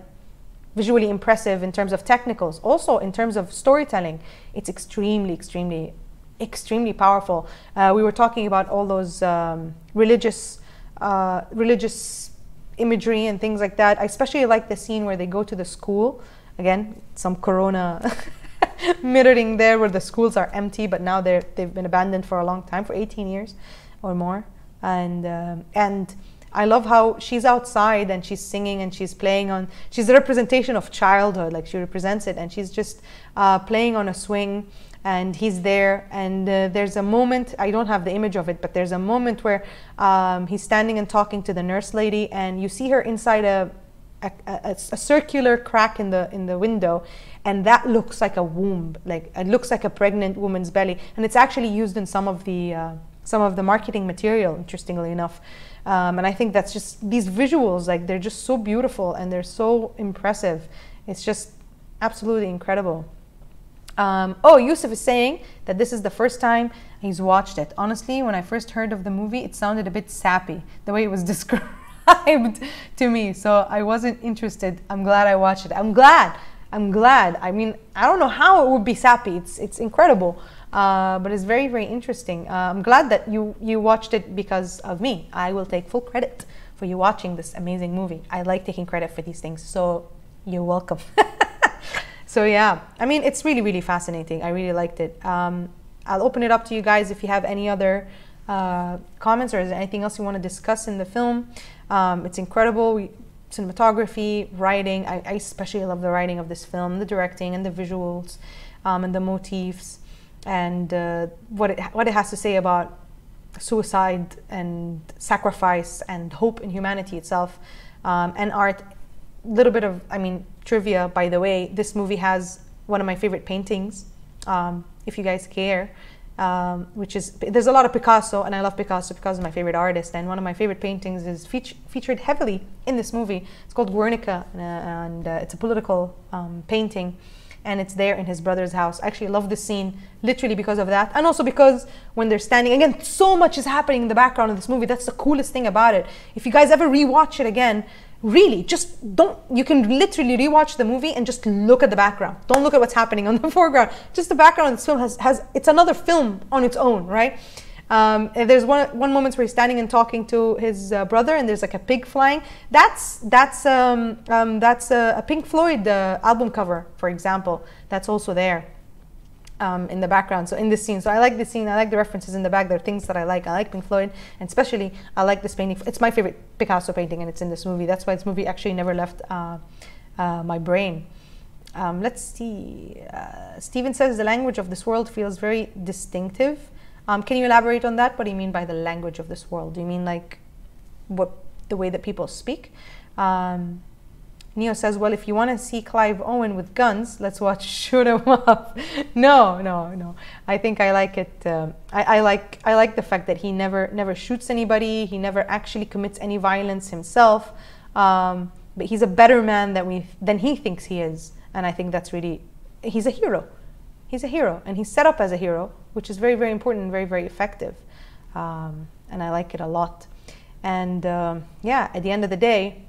visually impressive in terms of technicals, also in terms of storytelling, it's extremely, extremely, extremely powerful. Uh, we were talking about all those um, religious, uh, religious imagery and things like that. I especially like the scene where they go to the school. Again, some corona mirroring there where the schools are empty, but now they're they've been abandoned for a long time, for 18 years or more, and um, and. I love how she's outside and she's singing and she's playing on. She's a representation of childhood, like she represents it, and she's just uh, playing on a swing. And he's there, and uh, there's a moment. I don't have the image of it, but there's a moment where um, he's standing and talking to the nurse lady, and you see her inside a a, a, a, circular crack in the in the window and that looks like a womb like it looks like a pregnant woman's belly. And it's actually used in some of the uh, some of the marketing material interestingly enough. Um, and i think that's just these visuals like they're just so beautiful and they're so impressive. It's just absolutely incredible. Um, oh yusuf is saying that this is the first time he's watched it. Honestly when i first heard of the movie it sounded a bit sappy the way it was described to me. So i wasn't interested. I'm glad i watched it. I'm glad I'm glad. I mean, I don't know how it would be sappy. It's it's incredible, uh, but it's very very interesting. Uh, I'm glad that you you watched it because of me. I will take full credit for you watching this amazing movie. I like taking credit for these things, so you're welcome. so yeah, I mean, it's really really fascinating. I really liked it. Um, I'll open it up to you guys if you have any other uh, comments or is there anything else you want to discuss in the film. Um, it's incredible. We, cinematography, writing. I, I, especially love the writing of this film, the directing and the visuals, um, and the motifs, and uh, what it what it has to say about suicide and sacrifice and hope in humanity itself, um, and art. A little bit of, I mean, trivia. By the way, this movie has one of my favorite paintings. Um, if you guys care, um, which is there's a lot of Picasso, and I love Picasso. Picasso is my favorite artist, and one of my favorite paintings is feature, featured heavily in this movie. It's called Guernica, and, uh, and uh, it's a political um, painting, and it's there in his brother's house. I actually love this scene literally because of that, and also because when they're standing again, so much is happening in the background of this movie. That's the coolest thing about it. If you guys ever rewatch it again, really just don't you can literally rewatch the movie and just look at the background don't look at what's happening on the foreground just the background of this film has, has it's another film on its own right um, there's one one moment where he's standing and talking to his uh, brother, and there's like a pig flying. That's that's um, um, that's a, a, Pink Floyd uh, album cover, for example. That's also there um, in the background. So in this scene, so I like this scene. I like the references in the back. There are things that I like. I like Pink Floyd, and especially I like this painting. It's my favorite Picasso painting, and it's in this movie. That's why this movie actually never left uh, uh my brain. Um, let's see. Uh, Steven says the language of this world feels very distinctive. Um, can you elaborate on that? What do you mean by the language of this world? Do you mean like what the way that people speak? Um, Neo says, well, if you want to see Clive Owen with guns, let's watch Shoot 'Em Up. no, no, no. I think I like it. Uh, I, I, like I like the fact that he never never shoots anybody. He never actually commits any violence himself. Um, but he's a better man than we than he thinks he is, and I think that's really he's a hero he's a hero and he's set up as a hero, which is very, very important and very, very effective. Um, and I like it a lot. And um, yeah, at the end of the day,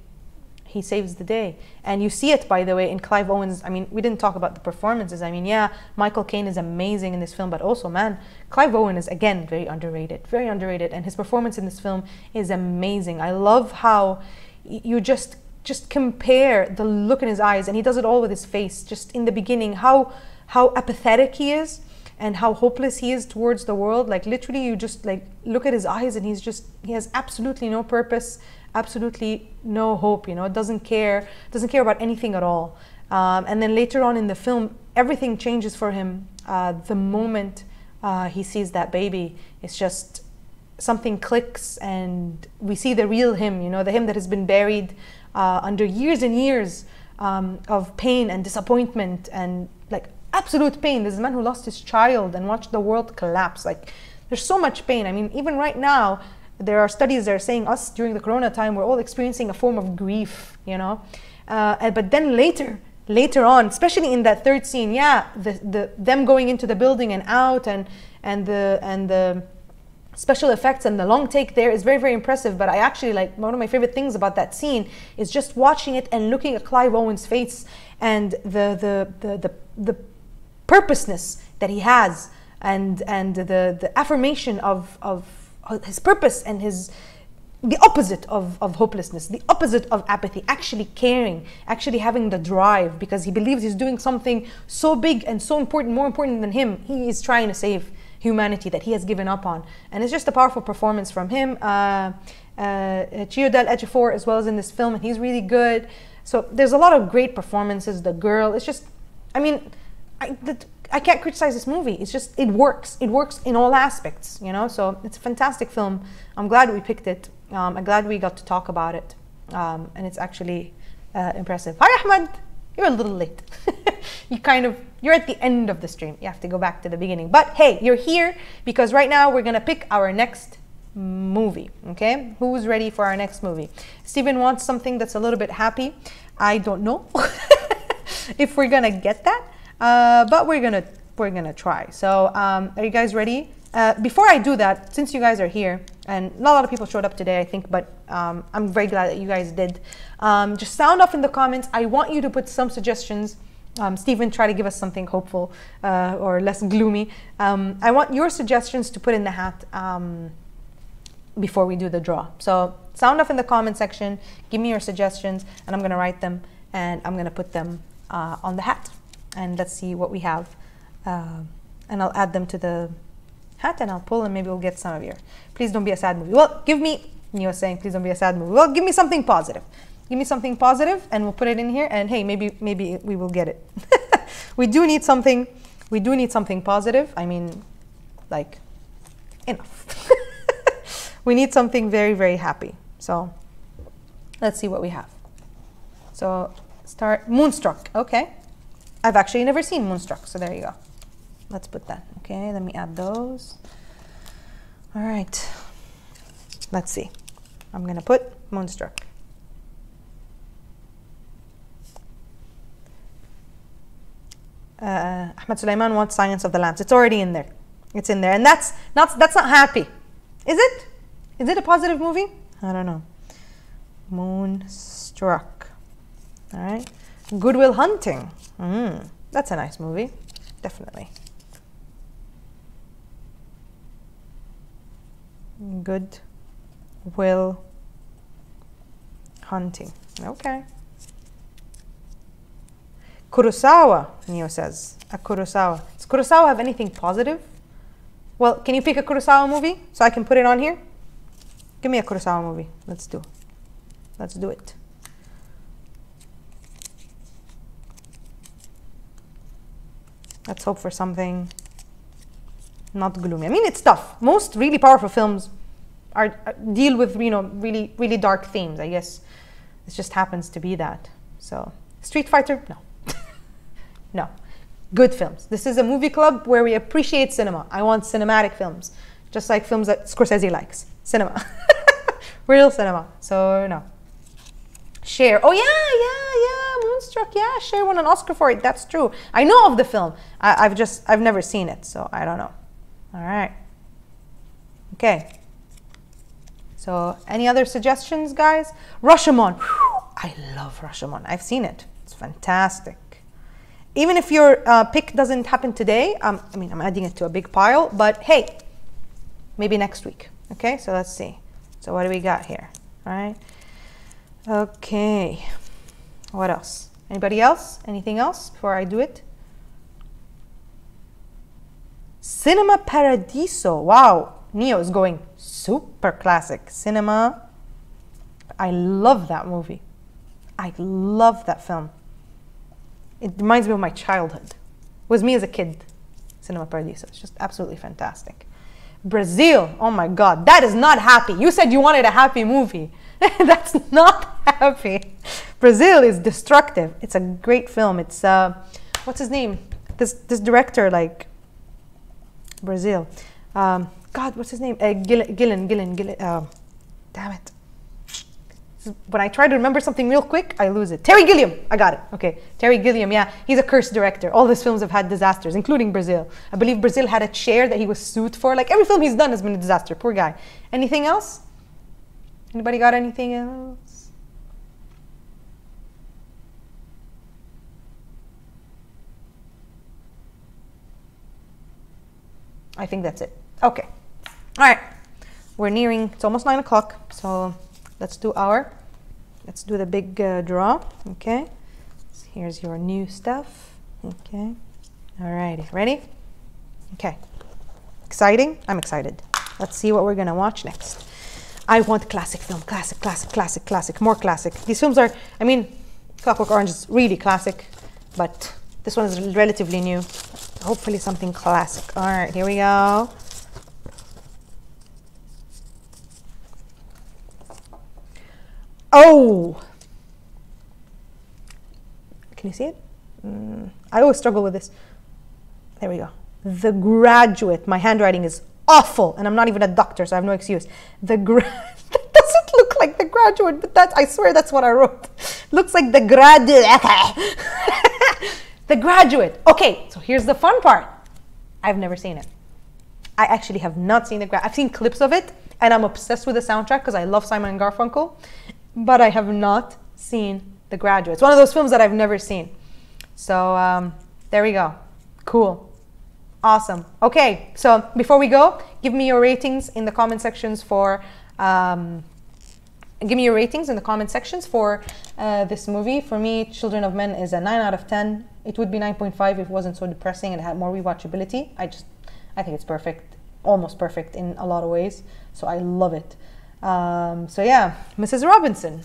he saves the day. And you see it, by the way, in Clive Owen's. I mean, we didn't talk about the performances. I mean, yeah, Michael Caine is amazing in this film, but also, man, Clive Owen is, again, very underrated, very underrated. And his performance in this film is amazing. I love how you just just compare the look in his eyes and he does it all with his face just in the beginning how how apathetic he is and how hopeless he is towards the world like literally you just like look at his eyes and he's just he has absolutely no purpose absolutely no hope you know doesn't care doesn't care about anything at all um, and then later on in the film everything changes for him uh, the moment uh, he sees that baby it's just something clicks and we see the real him you know the him that has been buried uh, under years and years um, of pain and disappointment and like absolute pain. This man who lost his child and watched the world collapse. Like, there's so much pain. I mean, even right now, there are studies that are saying us during the corona time, we're all experiencing a form of grief, you know? Uh, but then later, later on, especially in that third scene, yeah, the, the them going into the building and out and, and the, and the, special effects and the long take there is very very impressive but i actually like one of my favorite things about that scene is just watching it and looking at clive owen's face and the the the the, the purposeness that he has and and the the affirmation of of his purpose and his the opposite of, of hopelessness, the opposite of apathy, actually caring, actually having the drive because he believes he's doing something so big and so important, more important than him. He is trying to save humanity that he has given up on. And it's just a powerful performance from him. Uh, uh, Chiwetel Ejiofor as well as in this film, and he's really good. So there's a lot of great performances. The girl, it's just, I mean, I, the, I can't criticize this movie. It's just it works. It works in all aspects, you know. So it's a fantastic film. I'm glad we picked it. Um, I'm glad we got to talk about it, um, and it's actually uh, impressive. Hi, Ahmed. You're a little late. you kind of you're at the end of the stream. You have to go back to the beginning. But hey, you're here because right now we're gonna pick our next movie. Okay, who's ready for our next movie? Steven wants something that's a little bit happy. I don't know if we're gonna get that. Uh, but we're gonna we're gonna try. So um, are you guys ready? Uh, before I do that, since you guys are here, and not a lot of people showed up today, I think, but um, I'm very glad that you guys did. Um, just sound off in the comments. I want you to put some suggestions. Um, Stephen, try to give us something hopeful uh, or less gloomy. Um, I want your suggestions to put in the hat um, before we do the draw. So sound off in the comment section. Give me your suggestions, and I'm going to write them and I'm going to put them uh, on the hat and let's see what we have. Uh, and I'll add them to the hat and I'll pull and maybe we'll get some of your. Please don't be a sad movie. Well, give me, Neo saying, please don't be a sad movie. Well, give me something positive. Give me something positive and we'll put it in here and hey, maybe, maybe we will get it. we do need something, we do need something positive. I mean, like, enough. we need something very, very happy. So let's see what we have. So start, Moonstruck, okay. I've actually never seen Moonstruck, so there you go. Let's put that. Okay, let me add those. All right, let's see. I'm gonna put Moonstruck. uh, Ahmed Sulaiman wants Silence of the Lambs. It's already in there. It's in there, and that's not that's not happy, is it? Is it a positive movie? I don't know. Moonstruck. All right. Good Will Hunting. Mm, that's a nice movie, definitely. Good Will Hunting. Okay. Kurosawa, Neo says. A Kurosawa. Does Kurosawa have anything positive? Well, can you pick a Kurosawa movie so I can put it on here? Give me a Kurosawa movie. Let's do. Let's do it. Let's hope for something not gloomy. I mean, it's tough. Most really powerful films are, are deal with you know really really dark themes. I guess it just happens to be that. So Street Fighter, no, no, good films. This is a movie club where we appreciate cinema. I want cinematic films, just like films that Scorsese likes. Cinema, real cinema. So no. Cher. Oh yeah, yeah. Moonstruck. Yeah, Cher won an Oscar for it. That's true. I know of the film. I, I've just I've never seen it, so I don't know. All right. Okay. So, any other suggestions, guys? Rashomon. Whew, I love Rashomon. I've seen it. It's fantastic. Even if your uh, pick doesn't happen today, um, I mean, I'm adding it to a big pile, but hey, maybe next week. Okay, so let's see. So, what do we got here? All right. Okay. What else? Anybody else? Anything else before I do it? Cinema Paradiso. Wow. Neo is going super classic. Cinema. I love that movie. I love that film. It reminds me of my childhood. It was me as a kid. Cinema Paradiso. It's just absolutely fantastic. Brazil. Oh my God. That is not happy. You said you wanted a happy movie. That's not happy. Brazil is destructive. It's a great film. It's uh, what's his name? This this director like Brazil. Um, God, what's his name? Uh, Gillen, Gillen, Gillen. Uh, damn it. When I try to remember something real quick, I lose it. Terry Gilliam. I got it. Okay. Terry Gilliam, yeah. He's a cursed director. All his films have had disasters, including Brazil. I believe Brazil had a chair that he was sued for. Like every film he's done has been a disaster. Poor guy. Anything else? Anybody got anything else? I think that's it. Okay. All right. We're nearing, it's almost nine o'clock. So let's do our, let's do the big uh, draw. Okay. So here's your new stuff. Okay. All righty. Ready? Okay. Exciting? I'm excited. Let's see what we're going to watch next. I want classic film, classic, classic, classic, classic, more classic. These films are, I mean, Clockwork Orange is really classic, but this one is relatively new. Hopefully something classic. All right, here we go. Oh! Can you see it? Mm, I always struggle with this. There we go. The Graduate. My handwriting is awful, and I'm not even a doctor, so I have no excuse. The gra- that doesn't look like the graduate, but that I swear that's what I wrote. Looks like the graduate. the graduate. Okay, so here's the fun part. I've never seen it. I actually have not seen the graduate. I've seen clips of it, and I'm obsessed with the soundtrack because I love Simon and Garfunkel, but I have not seen the graduate. It's one of those films that I've never seen. So um, there we go. Cool. Awesome. Okay, so before we go, give me your ratings in the comment sections for. Um, give me your ratings in the comment sections for uh, this movie. For me, Children of Men is a 9 out of 10. It would be 9.5 if it wasn't so depressing and had more rewatchability. I just, I think it's perfect, almost perfect in a lot of ways. So I love it. Um, so yeah, Mrs. Robinson.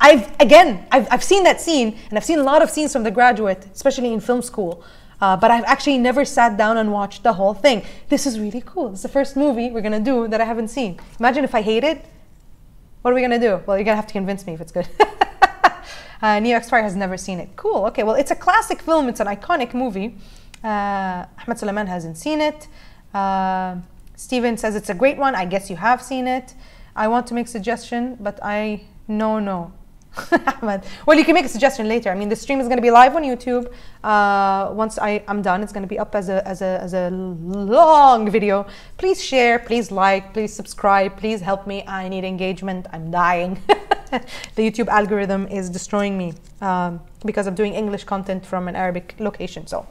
I've, again, I've, I've seen that scene and I've seen a lot of scenes from The Graduate, especially in film school. Uh, but I've actually never sat down and watched the whole thing. This is really cool. It's the first movie we're gonna do that I haven't seen. Imagine if I hate it. What are we gonna do? Well, you're gonna have to convince me if it's good. uh, Neo X Fire has never seen it. Cool. Okay. Well, it's a classic film. It's an iconic movie. Uh, Ahmed Sulaiman hasn't seen it. Uh, Steven says it's a great one. I guess you have seen it. I want to make suggestion, but I no no. Well, you can make a suggestion later. I mean, the stream is going to be live on YouTube. Uh, once I, am done, it's going to be up as a, as, a, as a long video. Please share, please like, please subscribe, please help me. I need engagement. I'm dying. the YouTube algorithm is destroying me um, because I'm doing English content from an Arabic location. So.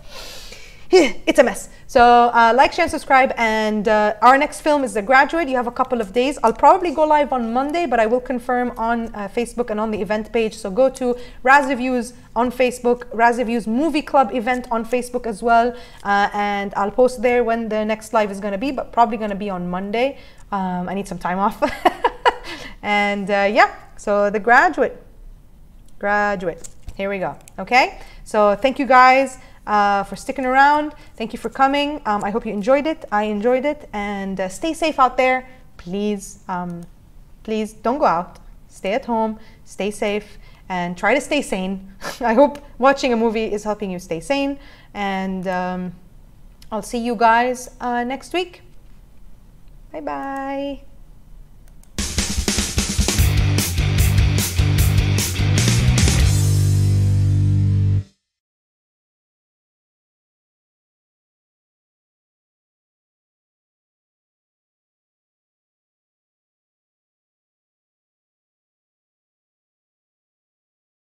It's a mess. So uh, like, share, and subscribe. And uh, our next film is The Graduate. You have a couple of days. I'll probably go live on Monday, but I will confirm on uh, Facebook and on the event page. So go to Razz Reviews on Facebook, Razz Reviews Movie Club event on Facebook as well. Uh, and I'll post there when the next live is going to be, but probably going to be on Monday. Um, I need some time off. and uh, yeah, so The Graduate. Graduate. Here we go. Okay. So thank you guys uh, for sticking around. Thank you for coming. Um, I hope you enjoyed it. I enjoyed it. And uh, stay safe out there. Please, um, please don't go out. Stay at home. Stay safe. And try to stay sane. I hope watching a movie is helping you stay sane. And um, I'll see you guys uh, next week. Bye bye.